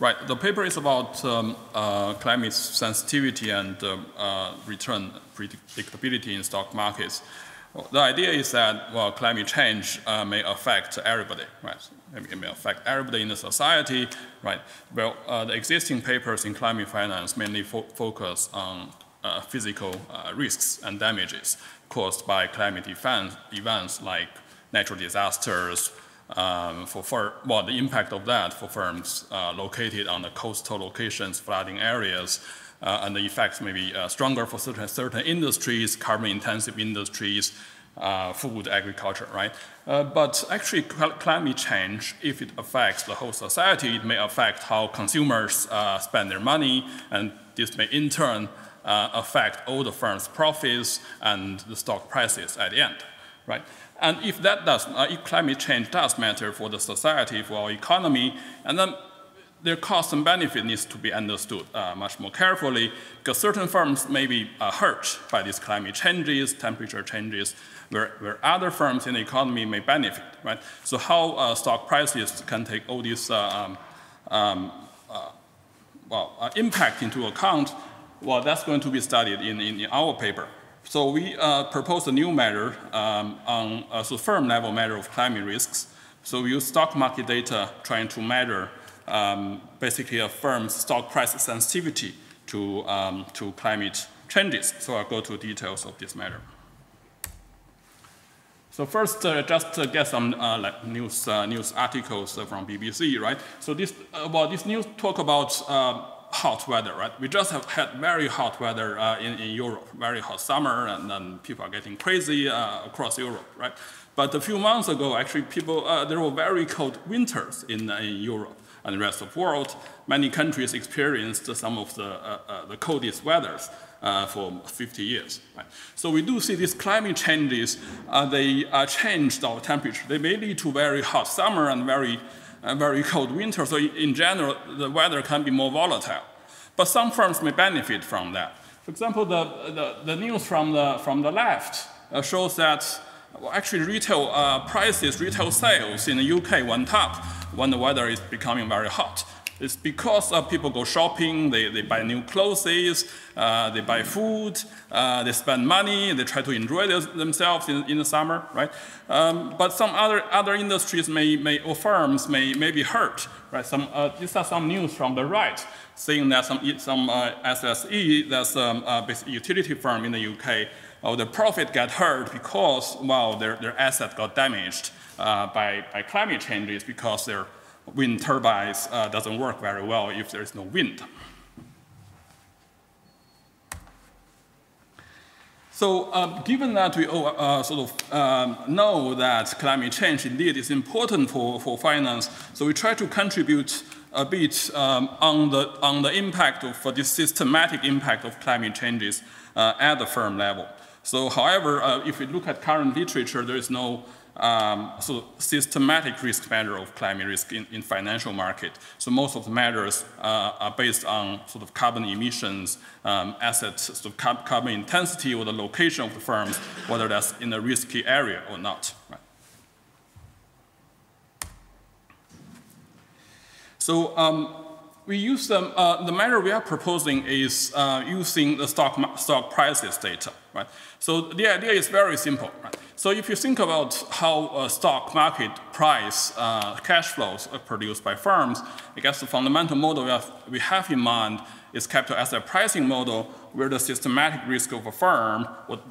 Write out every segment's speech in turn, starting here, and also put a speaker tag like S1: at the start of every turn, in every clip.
S1: Right. The paper is about um, uh, climate sensitivity and um, uh, return predictability in stock markets. The idea is that well, climate change uh, may affect everybody, right? It may affect everybody in the society, right? Well, uh, the existing papers in climate finance mainly fo focus on uh, physical uh, risks and damages caused by climate event, events like natural disasters, um, for, well, the impact of that for firms uh, located on the coastal locations, flooding areas, uh, and the effects may be uh, stronger for certain, certain industries, carbon-intensive industries, uh, food, agriculture, right? Uh, but actually, climate change, if it affects the whole society, it may affect how consumers spend their money, and this may in turn affect all the firms' profits and the stock prices at the end, right? And if that does, uh, if climate change does matter for the society, for our economy, and then their cost and benefit needs to be understood uh, much more carefully because certain firms may be uh, hurt by these climate changes, temperature changes, where, where other firms in the economy may benefit, right? So how uh, stock prices can take all these uh, um, um, uh, well, uh, impact into account, well, that's going to be studied in, in, in our paper. So we uh, proposed a new measure um, on a so firm level measure of climate risks. So we use stock market data trying to measure um, basically a firm's stock price sensitivity to, um, to climate changes. So I'll go to details of this measure. So first, uh, just to get some uh, like news, uh, news articles from BBC, right? So this, uh, well, this news talk about uh, hot weather, right? We just have had very hot weather uh, in, in Europe, very hot summer, and then people are getting crazy uh, across Europe, right? But a few months ago, actually, people, uh, there were very cold winters in, uh, in Europe and the rest of the world. Many countries experienced some of the, uh, uh, the coldest weathers for 50 years. Right? So we do see these climate changes, they changed our temperature. They may lead to very hot summer and very a very cold winter, so in general, the weather can be more volatile. But some firms may benefit from that. For example, the, the, the news from the, from the left uh, shows that well, actually retail uh, prices, retail sales in the UK went up when the weather is becoming very hot. It's because uh, people go shopping, they, they buy new clothes, uh, they buy food, uh, they spend money, they try to enjoy themselves in, in the summer, right? Um, but some other, other industries may, may, or firms may, may be hurt, right? Some, uh, these are some news from the right, saying that some, some uh, SSE, that's a um, uh, utility firm in the UK, oh, the profit got hurt because, well, their, their asset got damaged by, by climate changes because their wind turbines uh, doesn't work very well if there is no wind. So um, given that we uh, sort of um, know that climate change indeed is important for, for finance, so we try to contribute a bit um, on, the, on the impact of uh, this systematic impact of climate changes uh, at the firm level. So however, uh, if we look at current literature, there is no um, so systematic risk measure of climate risk in, in financial market. So most of the measures uh, are based on sort of carbon emissions, um, assets, sort of carbon intensity or the location of the firms, whether that's in a risky area or not. Right? So um, we use them, uh, the measure we are proposing is uh, using the stock, stock prices data, right? So the idea is very simple, right? So if you think about how a stock market price uh, cash flows are produced by firms, I guess the fundamental model we have, we have in mind is capital asset pricing model where the systematic risk of a firm,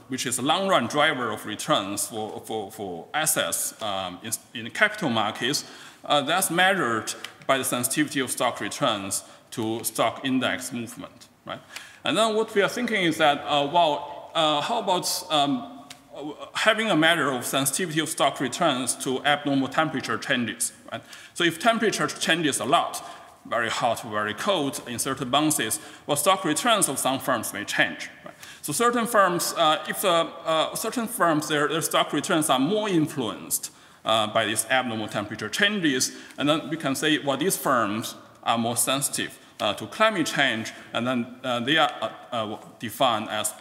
S1: which is a long-run driver of returns for, for, for assets um, in, in, capital markets, uh, that's measured by the sensitivity of stock returns to stock index movement, right? And then what we are thinking is that, uh, well, uh, how about um, having a measure of sensitivity of stock returns to abnormal temperature changes. Right? So if temperature changes a lot, very hot, very cold in certain bounces, well, stock returns of some firms may change. So certain firms, uh, if uh, uh, certain firms, their, their stock returns are more influenced uh, by these abnormal temperature changes, and then we can say, well, these firms are more sensitive uh, to climate change, and then uh, they are defined as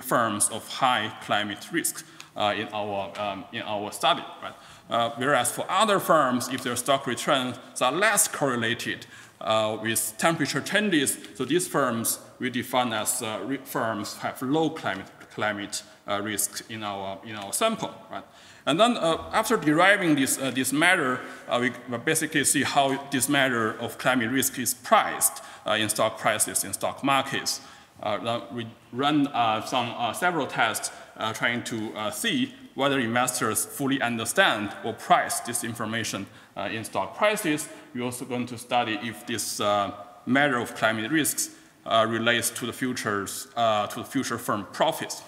S1: firms of high climate risk uh, in, our, um, in our study. Right? Uh, whereas for other firms, if their stock returns are less correlated uh, with temperature changes, so these firms we define as uh, firms have low climate, climate uh, risk in our, in our sample. Right? And then uh, after deriving this, uh, this measure, we basically see how this measure of climate risk is priced in stock prices in stock markets. we run some several tests trying to see whether investors fully understand or price this information uh, in stock prices. We're also going to study if this uh, measure of climate risks uh, relates to the futures uh, to the future firm profits.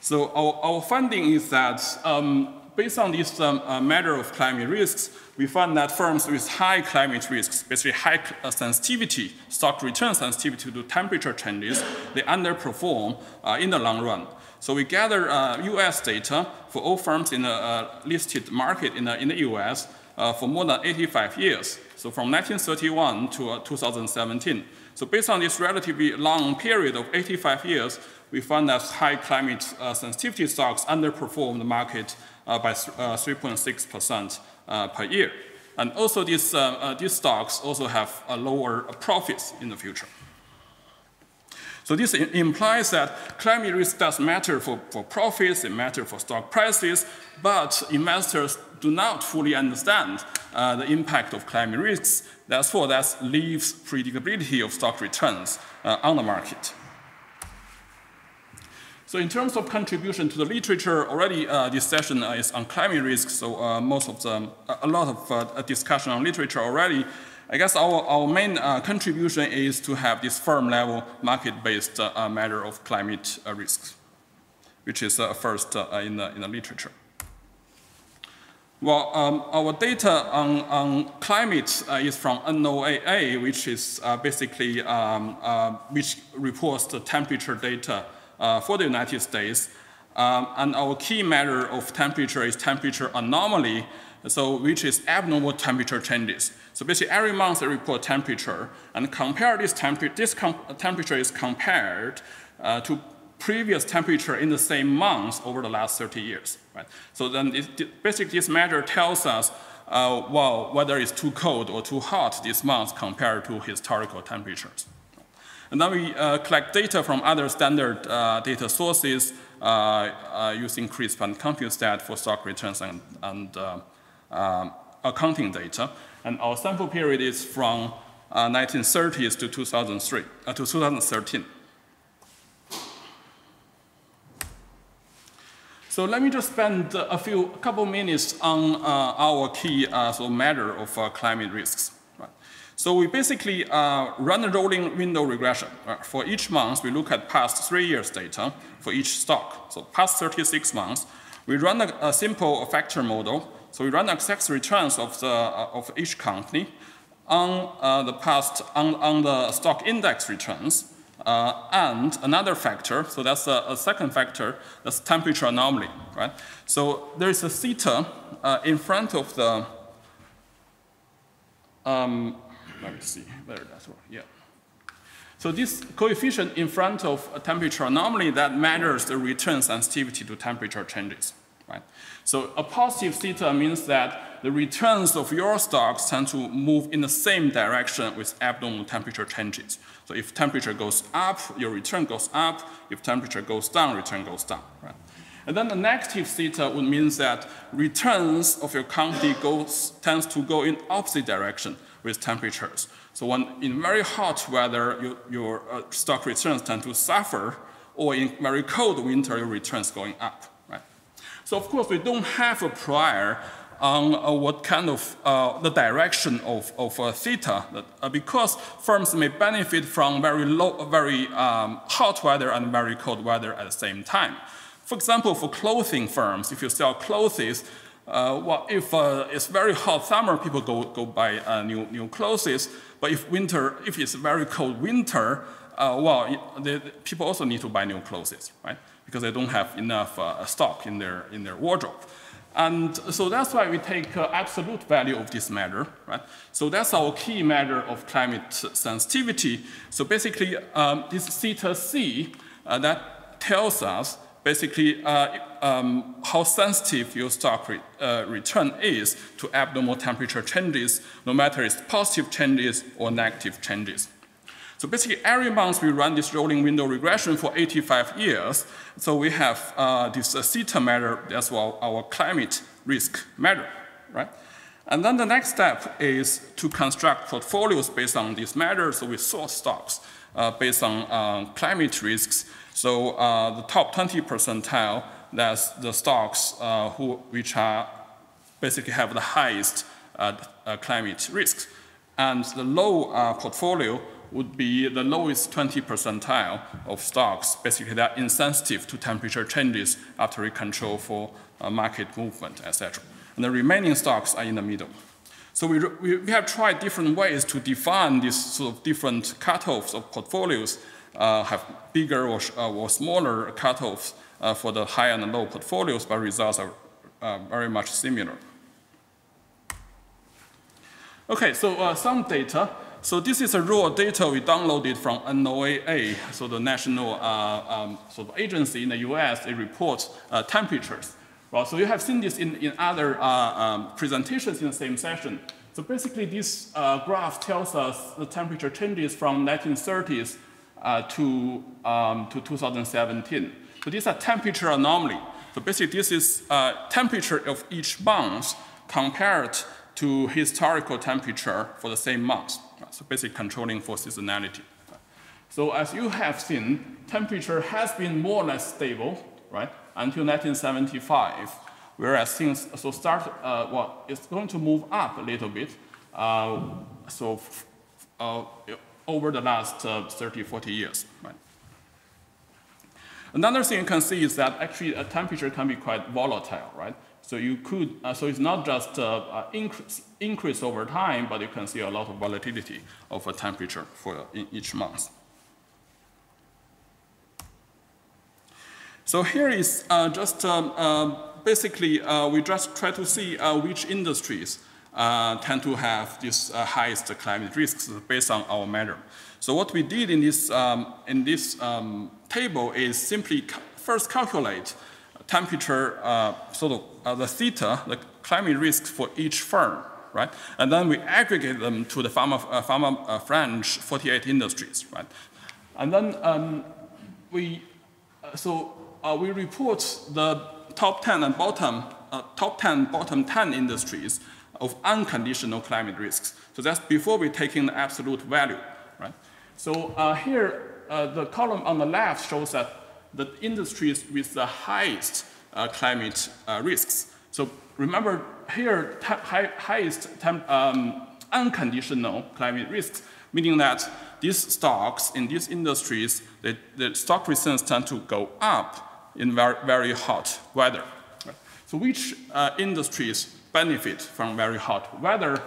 S1: So our, our finding is that um, based on this um, uh, of climate risks, we found that firms with high climate risks, basically high uh, sensitivity, stock return sensitivity to temperature changes, they underperform uh, in the long run. So we gather uh, US data for all firms in the uh, listed market in the, in the US uh, for more than 85 years. So from 1931 to uh, 2017. So based on this relatively long period of 85 years, we found that high climate sensitivity stocks underperform the market by 3.6% uh, per year. And also these, uh, uh, these stocks also have lower profits in the future. So this implies that climate risk does matter for, for profits, it matters for stock prices, but investors do not fully understand uh, the impact of climate risks. Therefore, that leaves predictability of stock returns uh, on the market. So in terms of contribution to the literature, already uh, this session uh, is on climate risk, so uh, most of the, a lot of uh, discussion on literature already. I guess our, our main contribution is to have this firm level market-based measure of climate risks, which is first in, the, in the literature. Well, um, our data on, on climate uh, is from NOAA, which is uh, basically um, uh, which reports the temperature data uh, for the United States. Um, and our key measure of temperature is temperature anomaly, so which is abnormal temperature changes. So basically every month they report temperature and compare this temperature, this temperature is compared uh, to previous temperature in the same month over the last 30 years. Right? So then it, basically this measure tells us uh, well, whether it's too cold or too hot this month compared to historical temperatures. And then we uh, collect data from other standard uh, data sources uh, uh using CRSP and CompuStat for stock returns and, and uh, um, accounting data. And our sample period is from 1930s uh, to 2003, to 2013. So let me just spend a few, a couple minutes on our key so measure of climate risks. So we basically uh, run a rolling window regression. Uh, for each month, we look at past three years data for each stock. So past 36 months, we run a, a simple factor model. So we run exact returns of, the, uh, of each company on uh, the past, on, on the stock index returns. Uh, and another factor, so that's a, a, second factor, that's temperature anomaly, right? So there is a theta uh, in front of the um, let me see whether that's right. Yeah. So this coefficient in front of a temperature anomaly that measures the return sensitivity to temperature changes. Right? So a positive theta means that the returns of your stocks tend to move in the same direction with abnormal temperature changes. So if temperature goes up, your return goes up. If temperature goes down, return goes down. Right? And then the negative theta would mean that returns of your company goes, tends to go in opposite direction with temperatures. So when in very hot weather, you, your uh, stock returns tend to suffer, or in very cold winter, your returns going up. So of course, we don't have a prior on uh, what kind of uh, the direction of, of uh, theta, that, uh, because firms may benefit from very low, very um, hot weather and very cold weather at the same time. For example, for clothing firms, if you sell clothes, uh, well, if uh, it's very hot summer, people go, go buy new, new clothes. But if winter, if it's very cold winter, uh, well, people also need to buy new clothes, right? Because they don't have enough uh, stock in their, in their wardrobe. And so that's why we take uh, absolute value of this measure, right? So that's our key measure of climate sensitivity. So basically, um, this theta c that tells us basically uh, um, how sensitive your stock re uh, return is to abnormal temperature changes, no matter it's positive changes or negative changes. So basically, every month we run this rolling window regression for 85 years. So we have uh, this uh, theta measure, that's our, our climate risk measure, right? And then the next step is to construct portfolios based on these measures. So we sort stocks uh, based on uh, climate risks. So uh, the top 20 percentile, that's the stocks uh, who, which are basically have the highest uh, climate risks. And the low portfolio would be the lowest 20 percentile of stocks. Basically, they're insensitive to temperature changes after we control for market movement, etc. And the remaining stocks are in the middle. So we, we, have tried different ways to define these sort of different cutoffs of portfolios, uh, have bigger or, uh, or smaller cutoffs uh, for the high and low portfolios, but results are uh, very much similar. Okay, so uh, some data. So this is a raw data we downloaded from NOAA, so the national uh, um, sort of agency in the US. It reports temperatures. Well, so you have seen this in, in other uh, um, presentations in the same session. So basically, this uh, graph tells us the temperature changes from 1930s uh, to, um, to 2017. So these are temperature anomaly. So basically, this is uh, temperature of each month compared to historical temperature for the same month. So basically controlling for seasonality. So as you have seen, temperature has been more or less stable, right? until 1975, whereas things so start, uh, well, it's going to move up a little bit. Uh, so uh, over the last uh, 30, 40 years, right? Another thing you can see is that actually a temperature can be quite volatile, right? So you could, uh, so it's not just uh, increase, increase over time, but you can see a lot of volatility of a temperature for each month. So here is uh, just um, uh, basically uh, we just try to see uh, which industries uh, tend to have this uh, highest climate risks based on our measure. So what we did in this, um, in this um, table is simply first calculate temperature, sort of the theta, the climate risks for each firm, right? And then we aggregate them to the Fama, pharma French 48 industries, right? And then um, we, so uh, we report the top 10 and bottom, uh, top 10, bottom 10 industries of unconditional climate risks. So that's before we take in the absolute value, right? So uh, here, uh, the column on the left shows that the industries with the highest uh, climate uh, risks. So remember here, high, highest um, unconditional climate risks, meaning that these stocks in these industries, the, stock returns tend to go up in very, very hot weather. So which uh, industries benefit from very hot weather?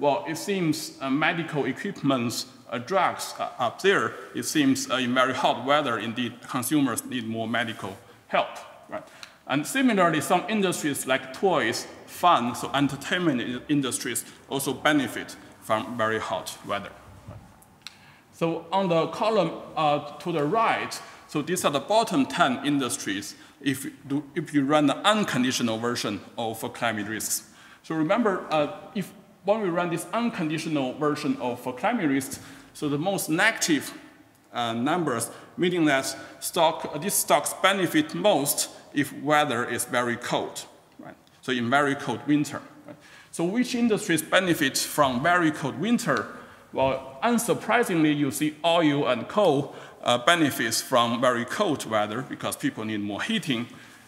S1: Well, it seems uh, medical equipment, uh, drugs up there, it seems uh, in very hot weather, indeed, consumers need more medical help. Right? And similarly, some industries like toys, fun, so entertainment industries also benefit from very hot weather. So on the column uh, to the right, so these are the bottom 10 industries if you, do, if you run the unconditional version of climate risks. So remember, uh, if when we run this unconditional version of climate risks, so the most negative uh, numbers, meaning that stock, uh, these stocks benefit most if weather is very cold, right? So in very cold winter. Right? So which industries benefit from very cold winter? Well, unsurprisingly, you see oil and coal uh, benefits from very cold weather because people need more heating.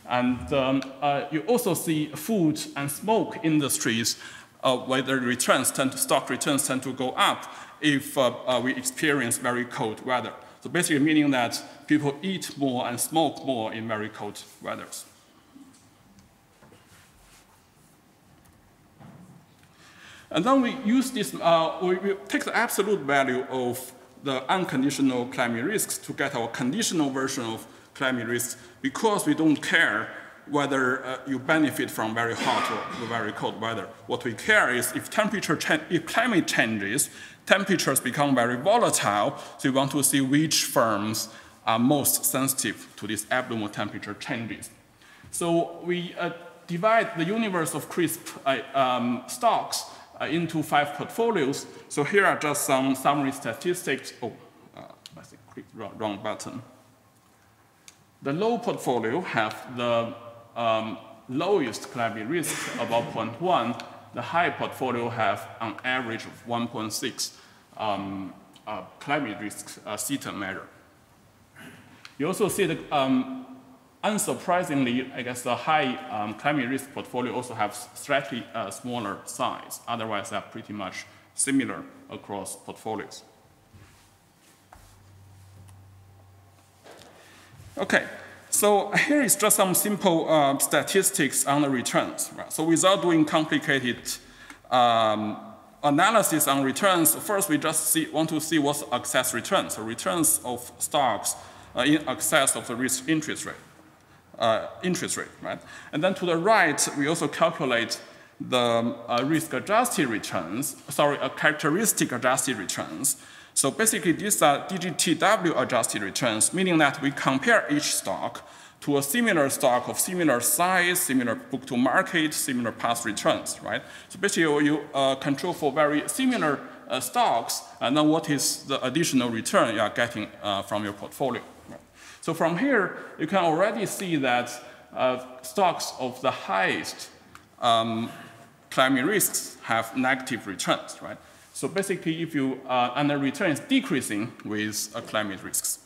S1: And um, uh, you also see food and smoke industries uh, where the returns tend to, stock returns tend to go up if uh, uh, we experience very cold weather. So basically meaning that people eat more and smoke more in very cold weathers. And then we use this, uh, we take the absolute value of the unconditional climate risks to get our conditional version of climate risks because we don't care whether uh, you benefit from very hot or very cold weather. What we care is if temperature if climate changes, temperatures become very volatile, so we want to see which firms are most sensitive to these abnormal temperature changes. So we uh, divide the universe of CRSP uh, um, stocks uh, into five portfolios. So here are just some summary statistics. Oh, uh, I think wrong, wrong button. The low portfolio have the um, lowest climate risk, about 0.1. The high portfolio have an average of 1.6 um, uh, climate risk uh, CTEM measure. You also see the, um, unsurprisingly, I guess the high um, climate risk portfolio also have slightly uh, smaller size. Otherwise, they're pretty much similar across portfolios. Okay, so here is just some simple uh, statistics on the returns. Right? So without doing complicated um, analysis on returns, first we just see, want to see what's excess returns, so returns of stocks uh, in excess of the risk interest rate. Uh, interest rate, right? And then to the right, we also calculate the uh, risk-adjusted returns, sorry, uh, characteristic adjusted returns. So basically, these are DGTW adjusted returns, meaning that we compare each stock to a similar stock of similar size, similar book to market, similar past returns, right? So basically, you uh, control for very similar uh, stocks, and then what is the additional return you are getting uh, from your portfolio. Right? So from here, you can already see that uh, stocks of the highest um, climate risks have negative returns, right? So basically, if you, uh, and the return is decreasing with uh, climate risks.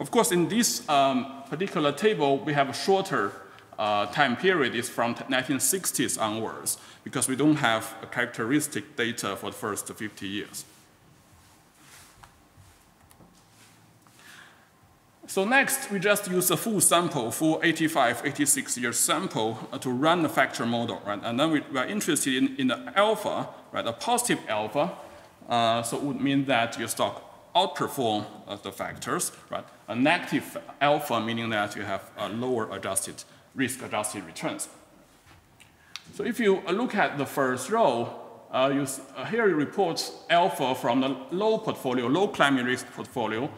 S1: Of course, in this um, particular table, we have a shorter uh, time period. It's from 1960s onwards, because we don't have characteristic data for the first 50 years. So next, we just use a full sample, full 85, 86 year sample uh, to run the factor model, right? And then we, we are interested in, in the alpha, right? A positive alpha, uh, so it would mean that your stock outperform uh, the factors, right? A negative alpha meaning that you have a lower adjusted, risk-adjusted returns. So if you look at the first row, uh, you, uh, here it reports alpha from the low portfolio, low climate risk portfolio, uh,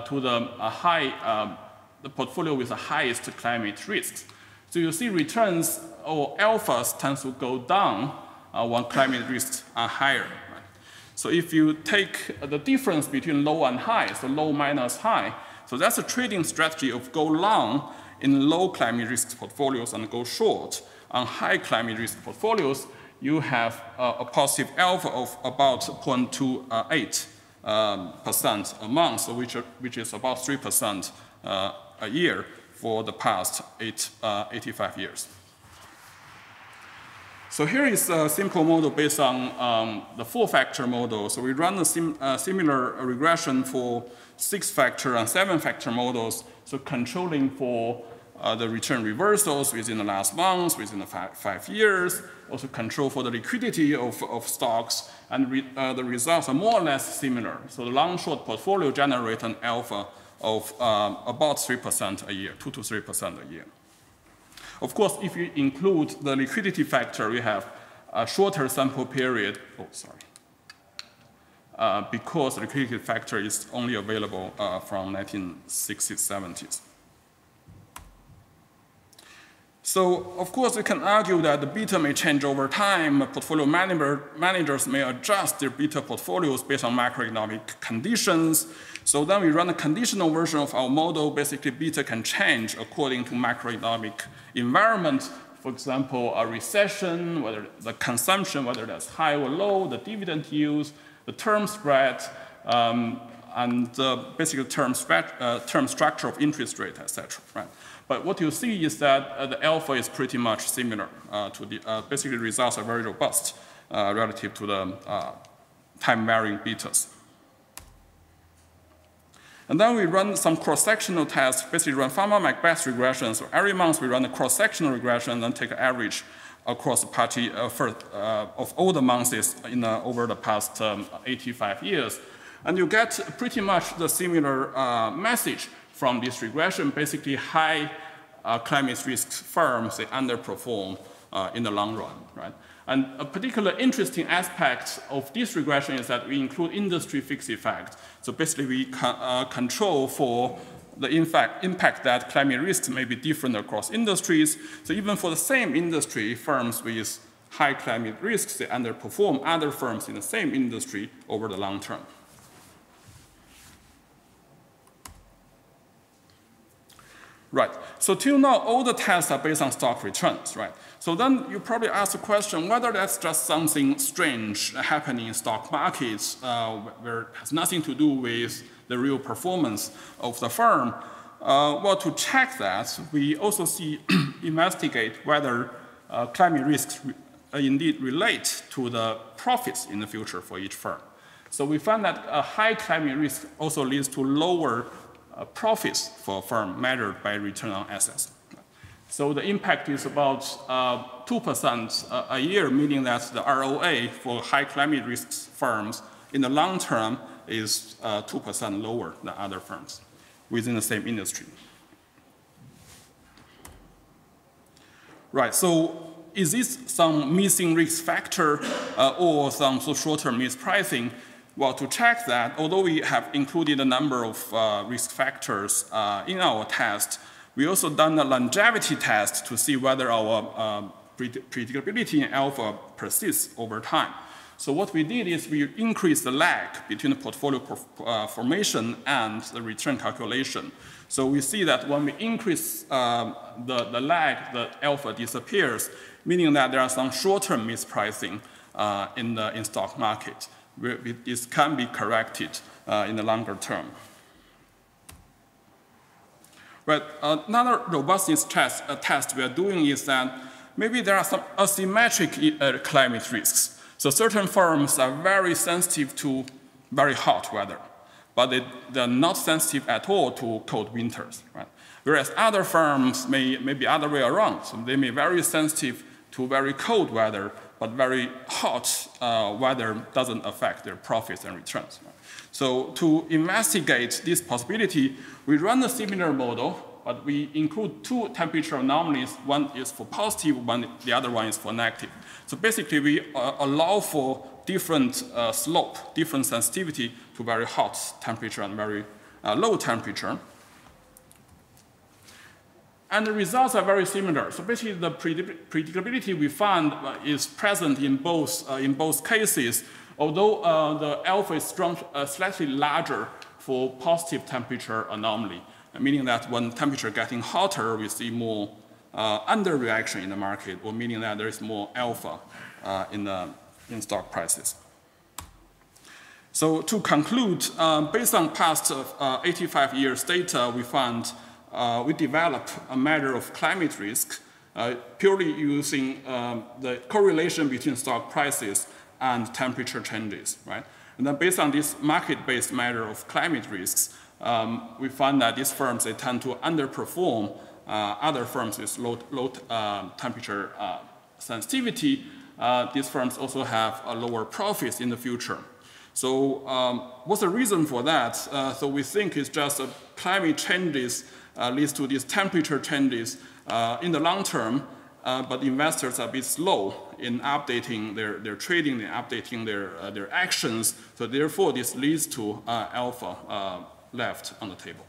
S1: to the uh, high, um, the portfolio with the highest climate risks. So you see returns or alphas tends to go down uh, when climate risks are higher. So if you take the difference between low and high, so low minus high, so that's a trading strategy of go long in low climate risk portfolios and go short on high climate risk portfolios, you have uh, a positive alpha of about 0.28 um, percent a month, which, which is about 3% uh, a year for the past eight, uh, 85 years. So here is a simple model based on um, the four-factor model. So we run a sim similar regression for six-factor and seven-factor models, so controlling for uh, the return reversals within the last month, within the five, five years, also control for the liquidity of, of stocks, and re, uh, the results are more or less similar. So the long-short portfolio generates an alpha of um, about 3% a year, 2 to 3% a year. Of course, if you include the liquidity factor, you have a shorter sample period. Oh, sorry. Uh, because the liquidity factor is only available uh, from 1960s, 70s. So, of course, we can argue that the beta may change over time. Portfolio manager, managers may adjust their beta portfolios based on macroeconomic conditions. So then we run a conditional version of our model. Basically, beta can change according to macroeconomic environment. For example, a recession, whether the consumption, whether that's high or low, the dividend yields, the term spread, um, and uh, basically term, uh, term structure of interest rate, etc. Right? But what you see is that uh, the alpha is pretty much similar uh, to the, uh, basically results are very robust relative to the time varying betas. And then we run some cross-sectional tests, basically run Fama-MacBeth regression. So every month we run a cross-sectional regression and then take an average across the party uh, for, uh, of all the months in, uh, over the past um, 85 years. And you get pretty much the similar message from this regression. Basically, high uh, climate risk firms, they underperform in the long run, right? And a particular interesting aspect of this regression is that we include industry fixed effect. So basically, we uh, control for the impact that climate risks may be different across industries. So even for the same industry, firms with high climate risks, they underperform other firms in the same industry over the long term. Right, so till now, all the tests are based on stock returns, right? So then you probably ask the question whether that's just something strange happening in stock markets uh, where it has nothing to do with the real performance of the firm. Uh, well, to check that, we also see investigate whether uh, climate risks re uh, indeed relate to the profits in the future for each firm. So we found that a high climate risk also leads to lower profits for a firm measured by return on assets. So the impact is about 2% uh, a year, meaning that the ROA for high climate risk firms in the long term is 2% uh, lower than other firms within the same industry. Right, so is this some missing risk factor uh, or some short-term mispricing? Well, to check that, although we have included a number of uh, risk factors uh, in our test, we also done a longevity test to see whether our uh, predictability in alpha persists over time. So what we did is we increased the lag between the portfolio uh, formation and the return calculation. So we see that when we increase uh, the, the lag, the alpha disappears, meaning that there are some short-term mispricing uh, in the in stock market. This can be corrected uh, in the longer term. Right, another robustness test, uh, test we are doing is that maybe there are some asymmetric uh, climate risks. So certain firms are very sensitive to very hot weather, but they, they're not sensitive at all to cold winters, right? Whereas other firms may, may be other way around. So they may be very sensitive to very cold weather, but very hot uh, weather doesn't affect their profits and returns. So to investigate this possibility, we run a similar model but we include two temperature anomalies. One is for positive, one, the other one is for negative. So basically, we uh, allow for different uh, slope, different sensitivity to very hot temperature and very uh, low temperature. And the results are very similar. So basically, the predictability we found uh, is present in both, uh, in both cases, although uh, the alpha is strong, slightly larger for positive temperature anomaly meaning that when temperature getting hotter, we see more underreaction in the market, or meaning that there is more alpha in, the, in stock prices. So to conclude, based on past uh, 85 years data, we found uh, we developed a measure of climate risk uh, purely using um, the correlation between stock prices and temperature changes, right? And then based on this market-based measure of climate risks, um, we find that these firms, they tend to underperform uh, other firms with low, low uh, temperature sensitivity. Uh, these firms also have lower profits in the future. So um, what's the reason for that? Uh, so we think it's just climate changes Uh, leads to these temperature changes uh, in the long term, uh, but investors are a bit slow in updating their, their trading and updating their, their actions. So therefore, this leads to alpha left on the table.